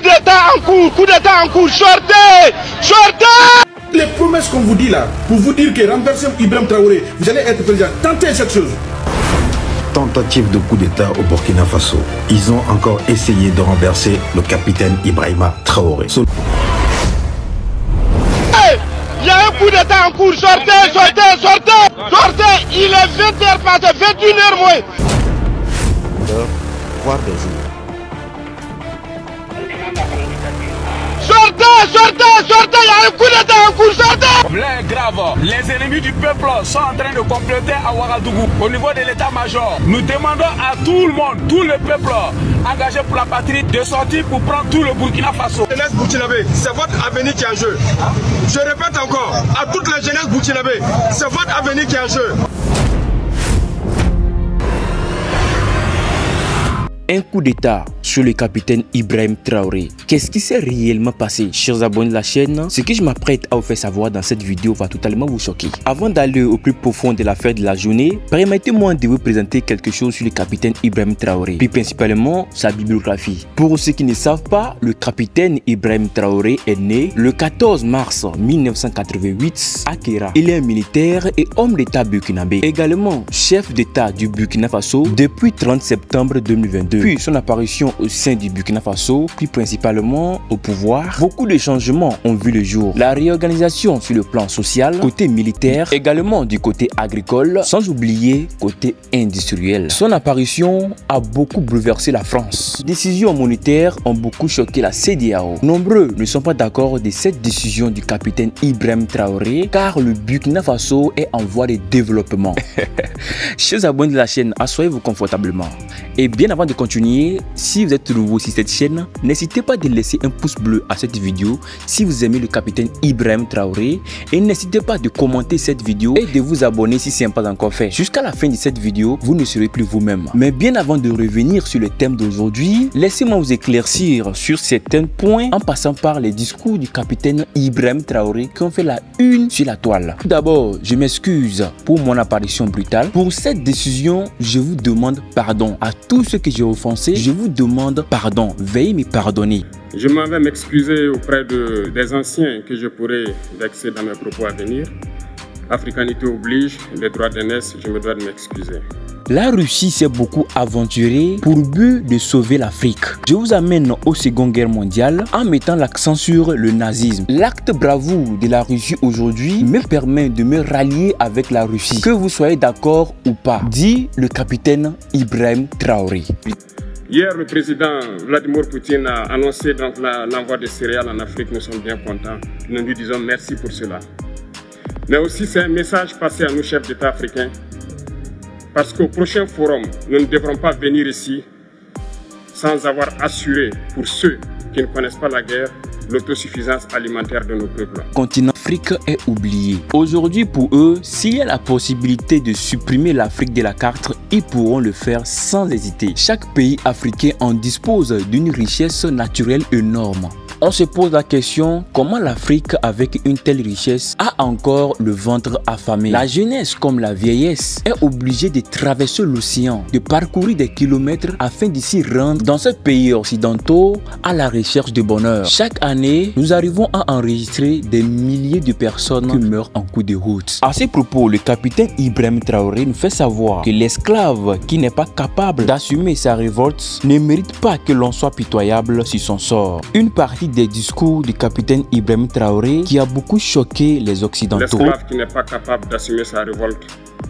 coup d'état en cours, coup d'état en cours, sortez Sortez. Les promesses qu'on vous dit là, pour vous dire que renverser Ibrahim Traoré, vous allez être président, tentez cette chose. Tentative de coup d'État au Burkina Faso. Ils ont encore essayé de renverser le capitaine Ibrahima Traoré. Il y a un coup d'état en cours, sortez, sortez, sortez. Sortez Il est 20h passé, 21h moins. Voire des Sortez, sortez, sortez, il y a un coup d'état en cours, sortez est grave. Les ennemis du peuple sont en train de compléter à Ouagadougou. Au niveau de l'état-major, nous demandons à tout le monde, tout le peuple engagé pour la patrie, de sortir pour prendre tout le Burkina Faso. Jeunesse burkinabé, c'est votre avenir qui est en jeu. Je répète encore, à toute la jeunesse burkinabé, c'est votre avenir qui est en jeu. Un coup d'état sur le capitaine Ibrahim Traoré. Qu'est-ce qui s'est réellement passé Chers abonnés de la chaîne, ce que je m'apprête à vous faire savoir dans cette vidéo va totalement vous choquer. Avant d'aller au plus profond de l'affaire de la journée, permettez-moi de vous présenter quelque chose sur le capitaine Ibrahim Traoré, puis principalement sa bibliographie. Pour ceux qui ne savent pas, le capitaine Ibrahim Traoré est né le 14 mars 1988 à Kera. Il est un militaire et homme d'État burkinabé, également chef d'État du Burkina Faso depuis 30 septembre 2022 depuis son apparition au sein du Burkina Faso, puis principalement au pouvoir, beaucoup de changements ont vu le jour. La réorganisation sur le plan social, côté militaire, également du côté agricole, sans oublier côté industriel. Son apparition a beaucoup bouleversé la France. Décisions monétaires ont beaucoup choqué la CDAO. Nombreux ne sont pas d'accord de cette décision du capitaine Ibrahim Traoré, car le Burkina Faso est en voie de développement. Chers abonnés de la chaîne, asseyez-vous confortablement. Et bien avant de continuer, si vous êtes nouveau sur cette chaîne, n'hésitez pas de laisser un pouce bleu à cette vidéo si vous aimez le capitaine Ibrahim Traoré et n'hésitez pas de commenter cette vidéo et de vous abonner si ce n'est pas encore fait. Jusqu'à la fin de cette vidéo, vous ne serez plus vous-même. Mais bien avant de revenir sur le thème d'aujourd'hui, laissez-moi vous éclaircir sur certains points en passant par les discours du capitaine Ibrahim Traoré qui ont fait la une sur la toile. Tout d'abord, je m'excuse pour mon apparition brutale. Pour cette décision, je vous demande pardon à tous ceux que j'ai Je vous demande pardon. Veuillez me pardonner. Je m'en vais m'excuser auprès de, des anciens que je pourrais vexer dans mes propos à venir. Africanité oblige, les droits d'aînesse, je me dois de m'excuser. La Russie s'est beaucoup aventurée pour but de sauver l'Afrique. Je vous amène au Seconde Guerre mondiale en mettant l'accent sur le nazisme. L'acte bravoure de la Russie aujourd'hui me permet de me rallier avec la Russie, que vous soyez d'accord ou pas, dit le capitaine Ibrahim Traoré. Hier, le président Vladimir Poutine a annoncé l'envoi de céréales en Afrique. Nous sommes bien contents. Nous lui disons merci pour cela. Mais aussi, c'est un message passé à nos chefs d'État africains parce qu'au prochain forum, nous ne devrons pas venir ici sans avoir assuré pour ceux qui ne connaissent pas la guerre l'autosuffisance alimentaire de nos peuples. Continent Afrique est oublié. Aujourd'hui, pour eux, s'il y a la possibilité de supprimer l'Afrique de la carte, ils pourront le faire sans hésiter. Chaque pays africain en dispose d'une richesse naturelle énorme. On se pose la question comment l'Afrique avec une telle richesse a encore le ventre affamé? La jeunesse comme la vieillesse est obligée de traverser l'océan, de parcourir des kilomètres afin de s'y rendre dans ce pays occidentaux à la recherche de bonheur. Chaque année, nous arrivons à enregistrer des milliers de personnes qui meurent en coup de route. À ce propos, le capitaine Ibrahim Traoré nous fait savoir que l'esclave qui n'est pas capable d'assumer sa révolte ne mérite pas que l'on soit pitoyable sur son sort. Des discours du capitaine Ibrahim Traoré qui a beaucoup choqué les Occidentaux.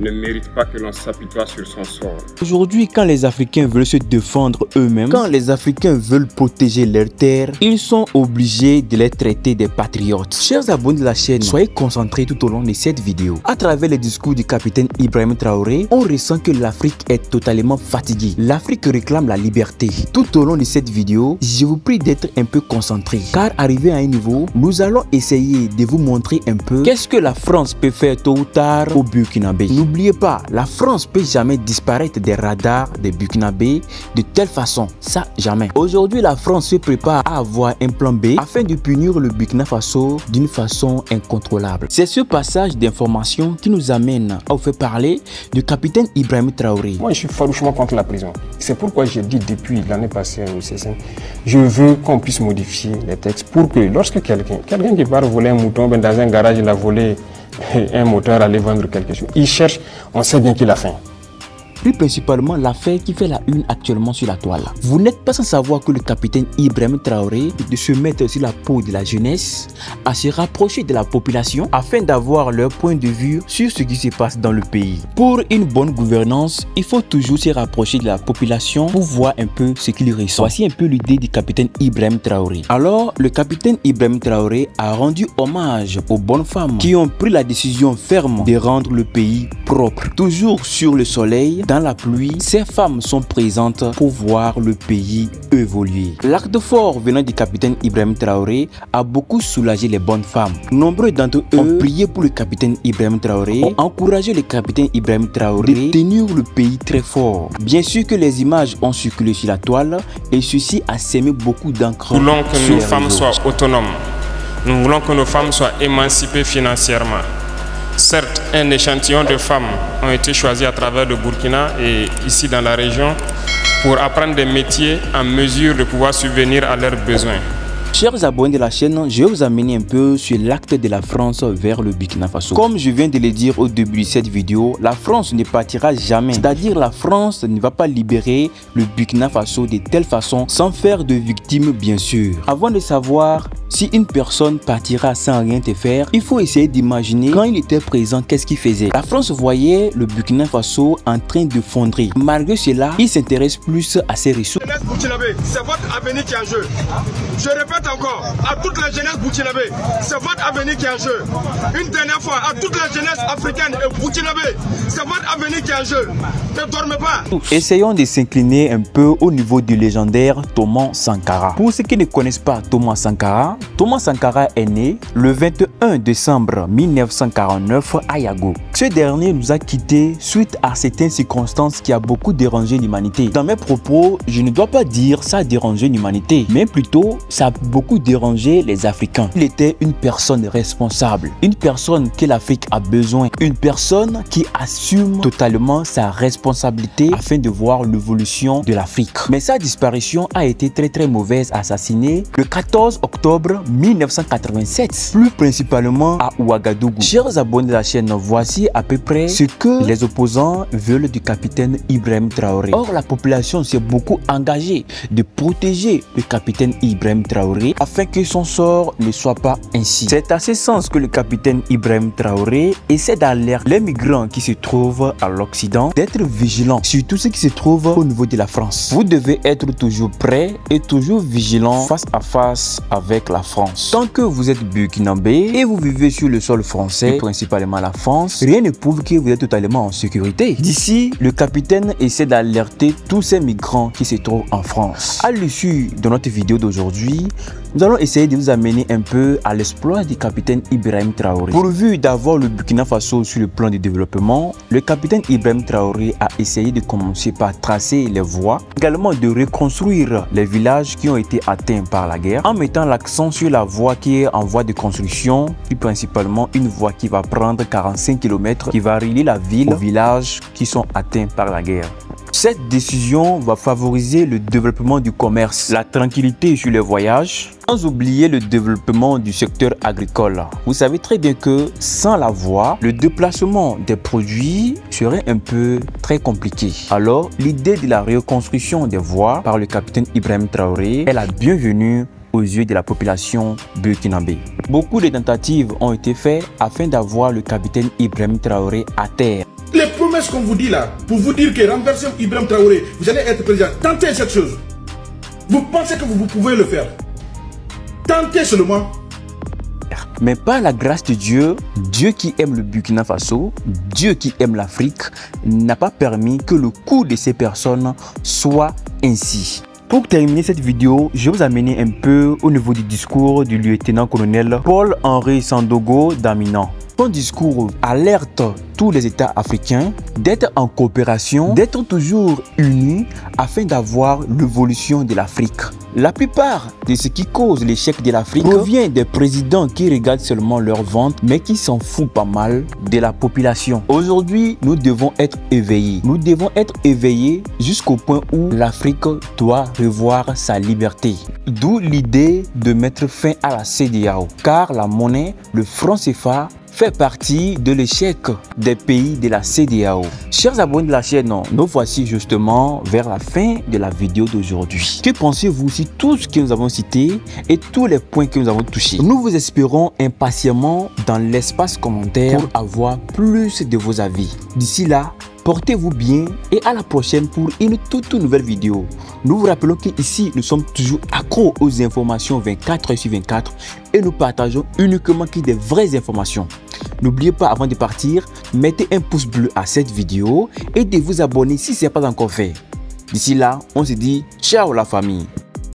Ne mérite pas que l'on s'apitoie sur son sort. Aujourd'hui, quand les Africains veulent se défendre eux-mêmes, quand les Africains veulent protéger leurs terres, ils sont obligés de les traiter des patriotes. Chers abonnés de la chaîne, soyez concentrés tout au long de cette vidéo. À travers les discours du capitaine Ibrahim Traoré, on ressent que l'Afrique est totalement fatiguée. L'Afrique réclame la liberté. Tout au long de cette vidéo, je vous prie d'être un peu concentrés. Car arrivé à un niveau, nous allons essayer de vous montrer un peu qu'est-ce que la France peut faire tôt ou tard au Burkina Faso. N'oubliez pas, la France peut jamais disparaître des radars des Burkinabés de telle façon. Ça, jamais. Aujourd'hui, la France se prépare à avoir un plan B afin de punir le Burkina Faso d'une façon incontrôlable. C'est ce passage d'information qui nous amène à vous faire parler du capitaine Ibrahim Traoré. Moi, je suis farouchement contre la prison. C'est pourquoi j'ai dit depuis l'année passée au CSN, je veux qu'on puisse modifier les textes pour que lorsque quelqu'un, quelqu'un qui part voler un mouton, ben dans un garage, il a volé un moteur, aller vendre quelque chose, il cherche, on sait bien qu'il a faim plus principalement l'affaire qui fait la une actuellement sur la toile. Vous n'êtes pas sans savoir que le capitaine Ibrahim Traoré de se mettre sur la peau de la jeunesse, à se rapprocher de la population afin d'avoir leur point de vue sur ce qui se passe dans le pays. Pour une bonne gouvernance, il faut toujours se rapprocher de la population pour voir un peu ce qu'il ressent. Voici un peu l'idée du capitaine Ibrahim Traoré. Alors, le capitaine Ibrahim Traoré a rendu hommage aux bonnes femmes qui ont pris la décision ferme de rendre le pays propre. Toujours sur le soleil, dans la pluie, ces femmes sont présentes pour voir le pays évoluer. L'acte fort venant du capitaine Ibrahim Traoré a beaucoup soulagé les bonnes femmes. Nombreux d'entre eux ont prié pour le capitaine Ibrahim Traoré, ont encouragé le capitaine Ibrahim Traoré de tenir le pays très fort. Bien sûr que les images ont circulé sur la toile et ceci a sémé beaucoup d'encre. Nous voulons que nos femmes soient autonomes. Nous voulons que nos femmes soient émancipées financièrement. Certes, un échantillon de femmes ont été choisis à travers le Burkina et ici dans la région pour apprendre des métiers en mesure de pouvoir subvenir à leurs besoins. Chers abonnés de la chaîne, je vais vous amener un peu sur l'acte de la France vers le Burkina Faso. Comme je viens de le dire au début de cette vidéo, la France ne partira jamais. C'est-à-dire la France ne va pas libérer le Burkina Faso de telle façon sans faire de victimes bien sûr. Avant de savoir si une personne partira sans rien te faire, il faut essayer d'imaginer quand il était présent, qu'est-ce qu'il faisait. La France voyait le Burkina Faso en train de fondrer. Malgré cela, il s'intéresse plus à ses ressources. C'est votre qui jeu. Je répète encore à toute la jeunesse burkinabé, c'est votre avenir qui est en jeu. Une dernière fois, à toute la jeunesse africaine et burkinabé, c'est votre avenir qui est en jeu. Essayons de s'incliner un peu au niveau du légendaire Thomas Sankara. Pour ceux qui ne connaissent pas Thomas Sankara, Thomas Sankara est né le 21 décembre 1949 à Yago. Ce dernier nous a quittés suite à certaines circonstances qui a beaucoup dérangé l'humanité. Dans mes propos, je ne dois pas dire ça a dérangé l'humanité, mais plutôt ça a beaucoup dérangé les Africains. Il était une personne responsable, une personne que l'Afrique a besoin, une personne qui assume totalement sa responsabilité afin de voir l'évolution de l'Afrique. Mais sa disparition a été très très mauvaise, assassinée le 14 octobre 1987, plus principalement à Ouagadougou. Chers abonnés de la chaîne, voici à peu près ce que les opposants veulent du capitaine Ibrahim Traoré. Or, la population s'est beaucoup engagée de protéger le capitaine Ibrahim Traoré afin que son sort ne soit pas ainsi. C'est à ce sens que le capitaine Ibrahim Traoré essaie d'alerter les migrants qui se trouvent à l'Occident d'être vigilants sur tout ce qui se trouve au niveau de la France. Vous devez être toujours prêt et toujours vigilant face à face avec la France. Tant que vous êtes burkinabé et vous vivez sur le sol français, principalement la France, rien ne prouve que vous êtes totalement en sécurité. D'ici, le capitaine essaie d'alerter tous ces migrants qui se trouvent en France. À l'issue de notre vidéo d'aujourd'hui, nous allons essayer de vous amener un peu à l'exploit du capitaine Ibrahim Traoré. Pourvu d'avoir le Burkina Faso sur le plan du développement, le capitaine Ibrahim Traoré a essayé de commencer par tracer les voies, également de reconstruire les villages qui ont été atteints par la guerre, en mettant l'accent sur la voie qui est en voie de construction, puis principalement une voie qui va prendre 45 km, qui va relier la ville aux villages qui sont atteints par la guerre. Cette décision va favoriser le développement du commerce, la tranquillité sur les voyages, sans oublier le développement du secteur agricole. Vous savez très bien que sans la voie, le déplacement des produits serait un peu très compliqué. Alors, l'idée de la reconstruction des voies par le capitaine Ibrahim Traoré est la bienvenue aux yeux de la population burkinabé. Beaucoup de tentatives ont été faites afin d'avoir le capitaine Ibrahim Traoré à terre. Promesses qu'on vous dit là, pour vous dire que renverser Ibrahim Traoré, vous allez être président, tentez cette chose. Vous pensez que vous, vous pouvez le faire Tentez seulement. Mais par la grâce de Dieu, Dieu qui aime le Burkina Faso, Dieu qui aime l'Afrique, n'a pas permis que le coup de ces personnes soit ainsi. Pour terminer cette vidéo, je vais vous amener un peu au niveau du discours du lieutenant-colonel Paul-Henri Sandogo Daminan. Son discours alerte tous les États africains d'être en coopération, d'être toujours unis afin d'avoir l'évolution de l'Afrique. La plupart de ce qui cause l'échec de l'Afrique provient des présidents qui regardent seulement leur vente mais qui s'en foutent pas mal de la population. Aujourd'hui, nous devons être éveillés. Nous devons être éveillés jusqu'au point où l'Afrique doit revoir sa liberté. D'où l'idée de mettre fin à la CDAO car la monnaie, le franc CFA, fait partie de l'échec des pays de la CDAO. Chers abonnés de la chaîne, nous voici justement vers la fin de la vidéo d'aujourd'hui. Que pensez-vous si tout ce que nous avons cité et tous les points que nous avons touchés? Nous vous espérons impatiemment dans l'espace commentaire pour avoir plus de vos avis. D'ici là, Portez-vous bien et à la prochaine pour une toute, nouvelle vidéo. Nous vous rappelons qu'ici, nous sommes toujours accros aux informations 24 h sur 24 et nous partageons uniquement des vraies informations. N'oubliez pas avant de partir, mettez un pouce bleu à cette vidéo et de vous abonner si ce n'est pas encore fait. D'ici là, on se dit ciao la famille.